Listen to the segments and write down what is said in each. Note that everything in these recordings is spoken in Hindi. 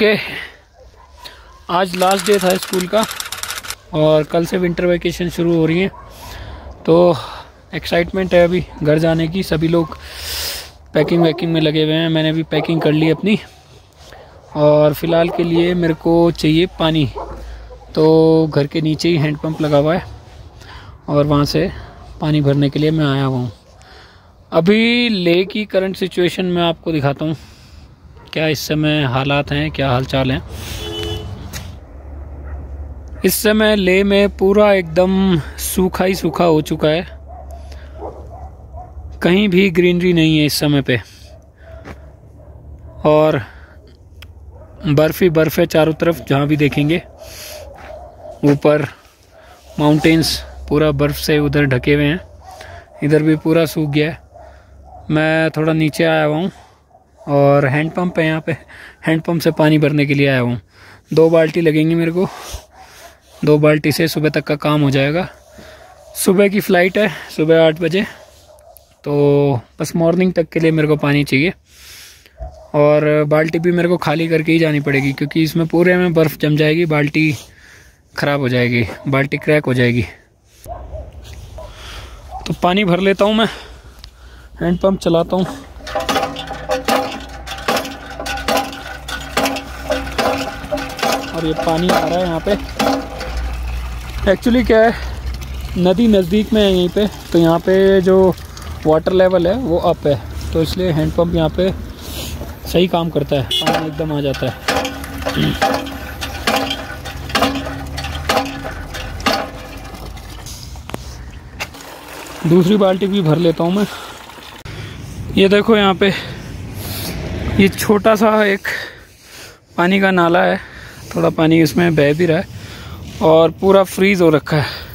ओके। आज लास्ट डे था स्कूल का और कल से विंटर वैकेशन शुरू हो रही है। तो एक्साइटमेंट है अभी घर जाने की। सभी लोग पैकिंग वैकिंग में लगे हुए हैं। मैंने भी पैकिंग कर ली अपनी। और फ़िलहाल के लिए मेरे को चाहिए पानी। तो घर के नीचे ही हैंडपम्प लगा हुआ है और वहाँ से पानी भरने के लिए मैं आया हुआ हूँ। अभी ले की करंट सिचुएशन मैं आपको दिखाता हूँ। क्या इस समय हालात हैं? क्या हालचाल हैं? इस समय ले में पूरा एकदम सूखा ही सूखा हो चुका है। कहीं भी ग्रीनरी नहीं है इस समय पे। और बर्फ़ ही बर्फ़ है चारों तरफ़, जहाँ भी देखेंगे। ऊपर माउंटेन्स पूरा बर्फ़ से उधर ढके हुए हैं। इधर भी पूरा सूख गया है। मैं थोड़ा नीचे आया हुआ हूँ। और हैंड पंप है यहाँ पे। हैंड पंप से पानी भरने के लिए आया हूँ। दो बाल्टी लगेंगी मेरे को। दो बाल्टी से सुबह तक का काम हो जाएगा। सुबह की फ़्लाइट है, सुबह आठ बजे। तो बस मॉर्निंग तक के लिए मेरे को पानी चाहिए। और बाल्टी भी मेरे को खाली करके ही जानी पड़ेगी, क्योंकि इसमें पूरे में बर्फ़ जम जाएगी, बाल्टी ख़राब हो जाएगी, बाल्टी क्रैक हो जाएगी। तो पानी भर लेता हूँ मैं। हैंड पंप चलाता हूँ। और ये पानी आ रहा है यहाँ पे। एक्चुअली क्या है, नदी नज़दीक में है यहीं पे तो यहाँ पे जो वाटर लेवल है, वो अप है। तो इसलिए हैंड पंप यहाँ पे सही काम करता है, पानी एकदम आ जाता है। दूसरी बाल्टी भी भर लेता हूँ मैं। ये देखो यहाँ पे, ये छोटा सा एक पानी का नाला है। थोड़ा पानी इसमें बह भी रहा है और पूरा फ्रीज़ हो रखा है।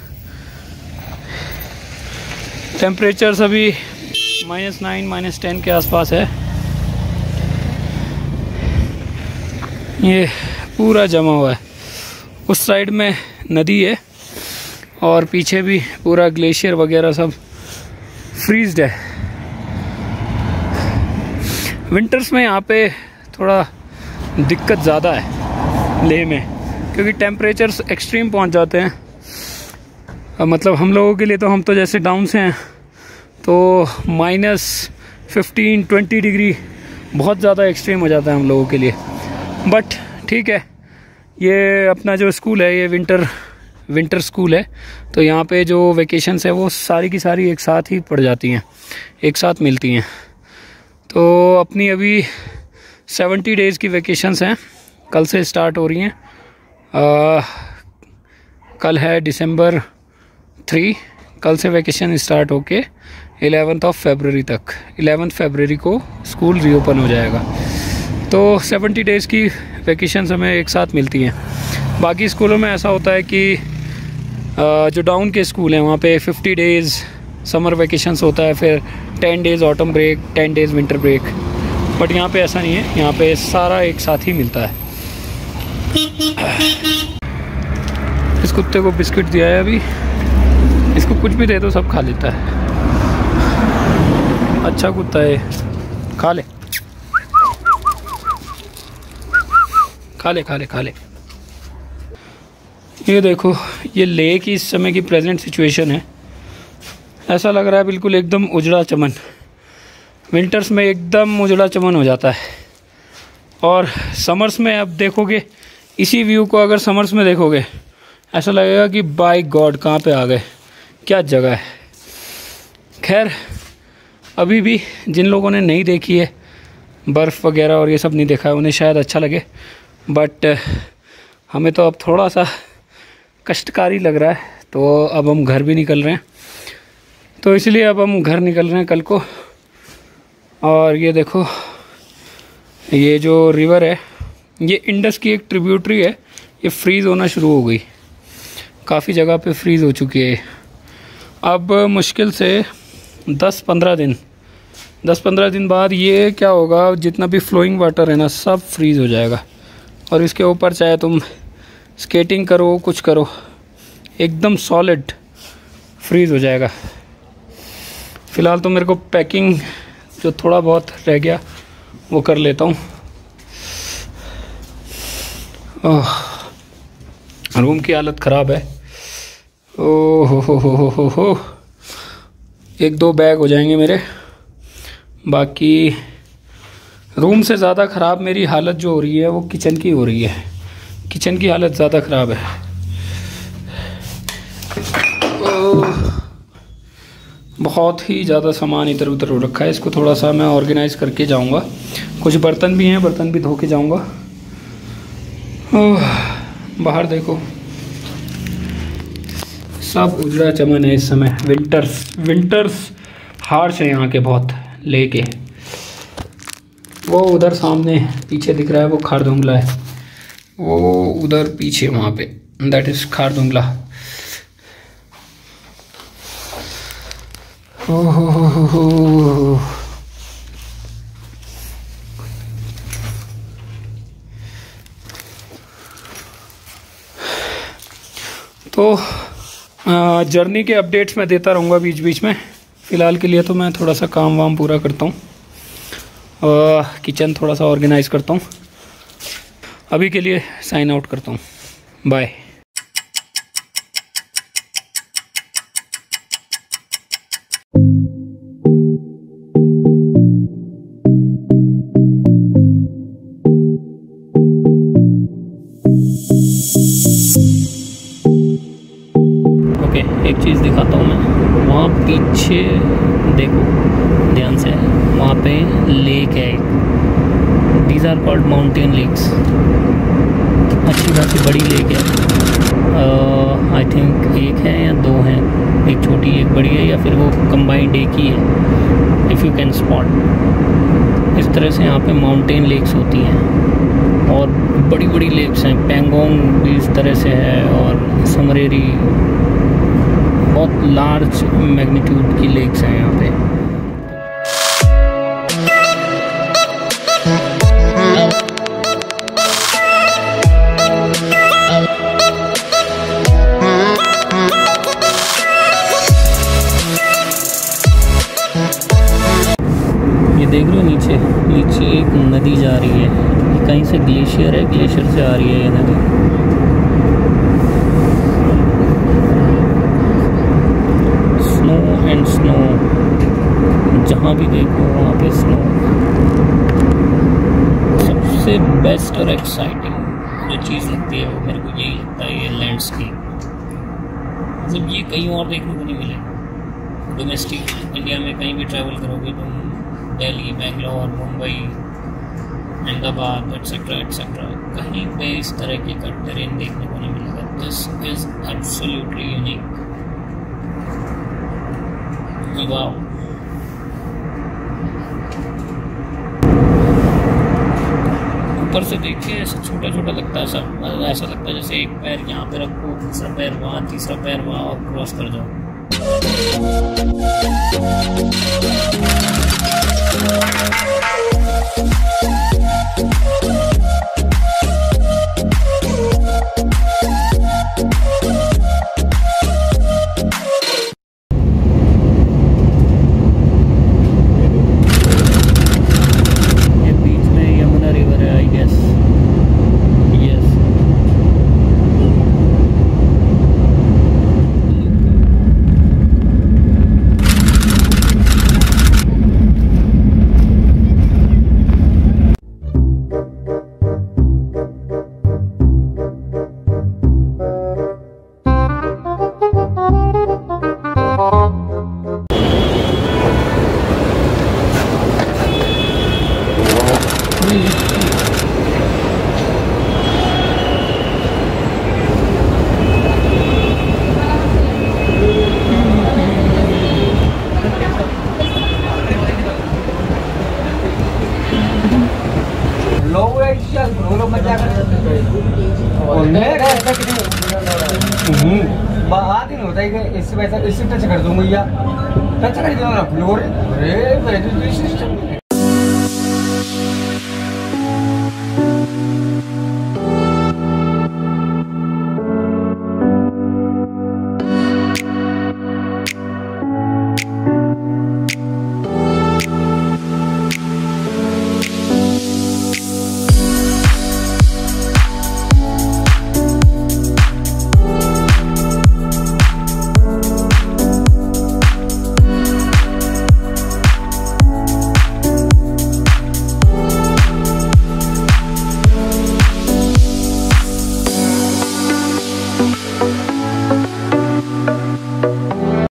टेम्परेचर अभी माइनस नाइन माइनस टेन के आसपास है। ये पूरा जमा हुआ है। उस साइड में नदी है और पीछे भी पूरा ग्लेशियर वगैरह सब फ्रीज्ड है। विंटर्स में यहाँ पे थोड़ा दिक्कत ज़्यादा है। लेह में, क्योंकि टेम्परेचर्स एक्सट्रीम पहुँच जाते हैं। अब मतलब हम लोगों के लिए तो हम तो जैसे डाउन से हैं तो माइनस फिफ्टीन ट्वेंटी डिग्री बहुत ज़्यादा एक्सट्रीम हो जाता है हम लोगों के लिए। बट ठीक है, ये अपना जो स्कूल है, ये विंटर विंटर स्कूल है तो यहाँ पे जो वेकेशंस है, वो सारी की सारी एक साथ ही पड़ जाती हैं, एक साथ मिलती हैं। तो अपनी अभी सेवेंटी डेज़ की वेकेशंस हैं। कल से स्टार्ट हो रही हैं। कल है दिसंबर थ्री। कल से वैकेशन स्टार्ट होके एलेवेंथ ऑफ़ फेबररी तक। एलेवेंथ फेबररी को स्कूल रीओपन हो जाएगा। तो सेवेंटी डेज़ की वैकेशन हमें एक साथ मिलती हैं। बाकी स्कूलों में ऐसा होता है कि जो डाउन के स्कूल हैं, वहाँ पे फिफ्टी डेज़ समर वैकेशंस होता है, फिर ten days autumn break ten days winter break but यहाँ पे ऐसा नहीं है। यहाँ पे सारा एक साथ ही मिलता है। इस कुत्ते को बिस्किट दिया है अभी। इसको कुछ भी दे दो, सब खा लेता है। अच्छा कुत्ता है। खा ले। खा ले खा ले खा ले। ये देखो, ये ले की इस समय की प्रेजेंट सिचुएशन है। ऐसा लग रहा है बिल्कुल एकदम उजड़ा चमन। विंटर्स में एकदम उजड़ा चमन हो जाता है। और समर्स में अब देखोगे इसी व्यू को अगर समर्स में देखोगे, ऐसा लगेगा कि बाई गॉड कहाँ पे आ गए? क्या जगह है? खैर, अभी भी जिन लोगों ने नहीं देखी है, बर्फ़ वगैरह और ये सब नहीं देखा है, उन्हें शायद अच्छा लगे। बट हमें तो अब थोड़ा सा कष्टकारी लग रहा है तो अब हम घर भी निकल रहे हैं। तो इसलिए अब हम घर निकल रहे हैं कल को। और ये देखो, ये जो रिवर है ये इंडस की एक ट्रिब्यूटरी है। ये फ्रीज़ होना शुरू हो गई। काफ़ी जगह पे फ्रीज़ हो चुकी है अब मुश्किल से 10-15 दिन। 10-15 दिन बाद ये क्या होगा, जितना भी फ्लोइंग वाटर है ना, सब फ्रीज़ हो जाएगा। और इसके ऊपर चाहे तुम स्केटिंग करो, कुछ करो, एकदम सॉलिड फ्रीज़ हो जाएगा। फ़िलहाल तो मेरे को पैकिंग जो थोड़ा बहुत रह गया, वो कर लेता हूँ। रूम की हालत ख़राब है। ओ हो हो हो हो हो एक दो बैग हो जाएँगे मेरे। बाकी रूम से ज़्यादा ख़राब मेरी हालत जो हो रही है वो किचन की हो रही है। किचन की हालत ज़्यादा ख़राब है। बहुत ही ज़्यादा सामान इधर उधर हो रखा है। इसको थोड़ा सा मैं ऑर्गेनाइज़ करके जाऊँगा। कुछ बर्तन भी हैं बर्तन भी धो के जाऊँगा। बाहर देखो। सब उजड़ा चमन है इस समय। विंटर्स विंटर्स हार्श है यहाँ के बहुत, लेके। वो उधर सामने पीछे दिख रहा है, वो खारदुंगला है। वो उधर पीछे वहाँ पे दैट इज़ खारदुंगला। तो जर्नी के अपडेट्स मैं देता रहूँगा बीच बीच में। फ़िलहाल के लिए तो मैं थोड़ा सा काम वाम पूरा करता हूँ। किचन थोड़ा सा ऑर्गेनाइज करता हूँ। अभी के लिए साइन आउट करता हूँ। बाय लेक है these are called mountain lakes अच्छी खासी बड़ी लेक है। आई uh, थिंक एक है या दो हैं। एक छोटी एक बड़ी है या फिर वो कंबाइंड एक ही है। इफ़ यू कैन स्पॉट इस तरह से यहाँ पे माउंटेन लेक्स होती हैं। और बड़ी बड़ी लेक्स हैं। पेंगोंग भी इस तरह से है और समरेरी बहुत लार्ज मैग्नीट्यूड की लेक्स हैं यहाँ पे। देख रहे हो नीचे नीचे एक नदी जा रही है। कहीं से ग्लेशियर है, ग्लेशियर से आ रही है ये नदी। स्नो एंड स्नो जहाँ भी देखो, वहाँ पे स्नो सबसे बेस्ट और एक्साइटिंग जो चीज़ लगती है वो मेरे को यही लगता है ये लैंडस्केप मतलब ये कहीं और देखने को नहीं मिलेगा डोमेस्टिक इंडिया में कहीं भी ट्रैवल करोगे तुम दिल्ली, बेंगलोर, मुंबई, अहमदाबाद एक्सेट्रा एक्सेट्रा कहीं पे इस तरह के का टेरेन देखने को नहीं मिलेगा। दिस इज़ एब्सोल्युटली यूनिक ऊपर से देख के ऐसा छोटा छोटा लगता है सब। ऐसा लगता है जैसे एक पैर यहाँ पे रखो, दूसरा पैर वहाँ, तीसरा पैर वहाँ, और क्रॉस कर जाओ दिन होता है इससे पैसा इससे टच कर दूँगा टच कर दूँगा फ्लोर अरे